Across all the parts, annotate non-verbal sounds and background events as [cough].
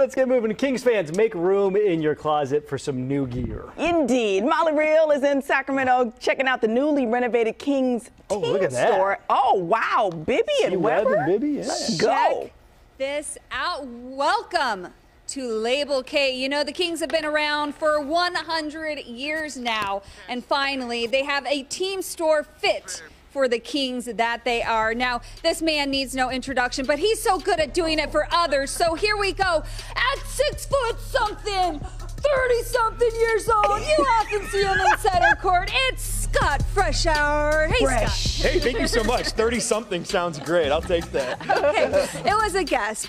Let's get moving. Kings fans, make room in your closet for some new gear. Indeed. Molly Riehl is in Sacramento checking out the newly renovated King's Oh, Team look at that. store. Oh, wow. Bibby and See Webb Webber. and Bibby, yeah. Let's go. Check this out. Welcome to Label K. You know, the Kings have been around for 100 years now, and finally, they have a team store fit for the Kings that they are. Now, this man needs no introduction, but he's so good at doing it for others. So here we go. At six foot something, 30 something years old, you often see him in center court. It's Scott Freshour. Hey, Scott. Hey, thank you so much. 30 something sounds great. I'll take that. [laughs] okay, it was a guess.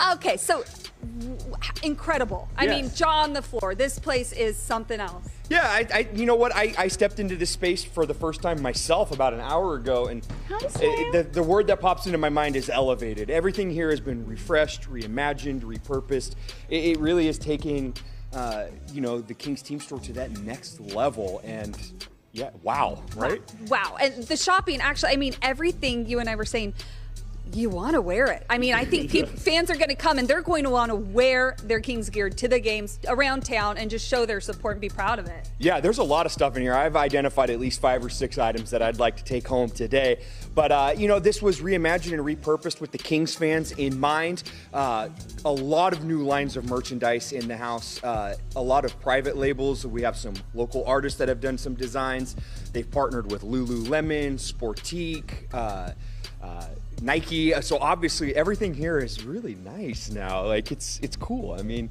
[laughs] okay, so incredible. I mean, Yes. jaw on the floor. This place is something else. Yeah, I, I you know what? I, I stepped into this space for the first time myself about an hour ago, and it- the, the word that pops into my mind is elevated. Everything here has been refreshed, reimagined, repurposed. It, it really is taking, uh, you know, the King's Team Store to that next level, and yeah, wow, right? Wow. And the shopping, actually, I mean, everything you and I were saying. You want to wear it. I mean, I think [laughs] fans are going to come and they're going to want to wear their Kings gear to the games around town and just show their support and be proud of it. Yeah, there's a lot of stuff in here. I've identified at least five or six items that I'd like to take home today. But, uh, you know, this was reimagined and repurposed with the Kings fans in mind. Uh, a lot of new lines of merchandise in the house, uh, a lot of private labels. We have some local artists that have done some designs. They've partnered with Lululemon, Sportique, uh, uh, Nike. So obviously, everything here is really nice now. Like it's it's cool. I mean,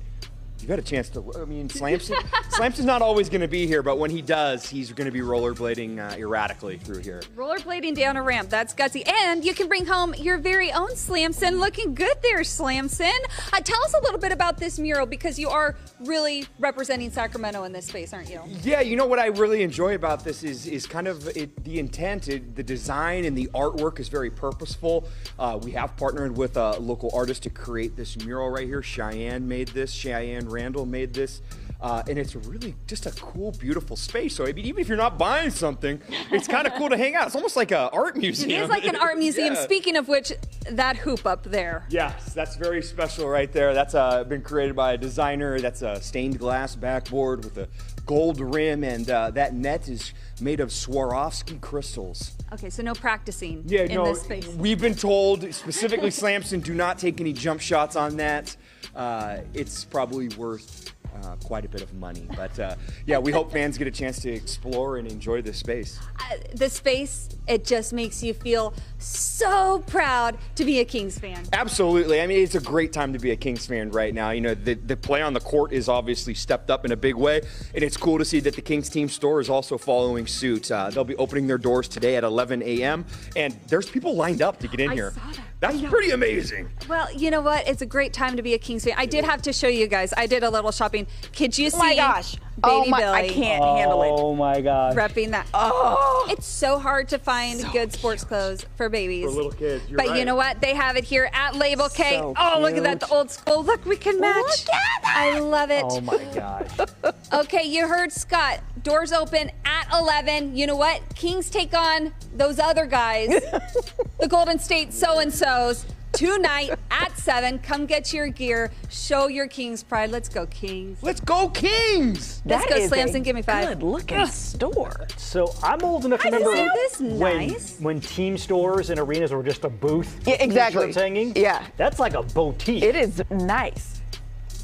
you got a chance to. I mean, [laughs] Slamson. Slamson's not always going to be here, but when he does, he's going to be rollerblading uh, erratically through here. Rollerblading down a ramp, that's gutsy. And you can bring home your very own Slamson. Looking good there, Slamson. Uh, tell us a little bit about this mural because you are really representing Sacramento in this space, aren't you? Yeah, you know what I really enjoy about this is is kind of it, the intent, it, the design, and the artwork is very purposeful. Uh, we have partnered with a local artist to create this mural right here. Cheyenne made this. Cheyenne Randall made this. Uh, and it's really just a cool, beautiful space. So I mean, even if you're not buying something, it's kind of cool to hang out. It's almost like an art museum. It is like an art museum. Yeah. Speaking of which, that hoop up there. Yes, that's very special right there. That's uh, been created by a designer. That's a stained glass backboard with a gold rim, and uh, that net is made of Swarovski crystals. Okay, so no practicing Yeah, in no, this space. we've been told specifically, Slamson, do not take any jump shots on that. Uh, it's probably worth. Uh, quite a bit of money, but uh, yeah, we hope fans get a chance to explore and enjoy this space. Uh, the space, it just makes you feel so proud to be a Kings fan. Absolutely. I mean, it's a great time to be a Kings fan right now. You know, the, the play on the court is obviously stepped up in a big way, and it's cool to see that the Kings team store is also following suit. Uh, they'll be opening their doors today at 11 a.m., and there's people lined up to get in I here. Saw that. That's pretty amazing. Well, you know what? It's a great time to be a Kings fan. I did have to show you guys. I did a little shopping. Could you see Oh my gosh. Oh baby oh my, Billy I can't handle it. Oh my gosh. repping that? Oh. It's so hard to find good sports clothes for babies. For little kids, you're but you know what? They have it here at Label K. So oh, look at that, the old school. Look, we can match. Look at that. I love it. Oh my gosh. [laughs] Okay, you heard Scott. Doors open at 11. You know what? Kings take on those other guys, [laughs] the Golden State so and so's, tonight at 7. Come get your gear. Show your Kings pride. Let's go, Kings. Let's go, Kings! Let's That go, Slams, and give me five. Good looking store. So I'm old enough to I remember this when nice? when team stores and arenas were just a booth. Yeah, with exactly. shirts hanging. Yeah. That's like a boutique. It is nice.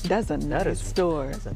That's a nice is- store. That's a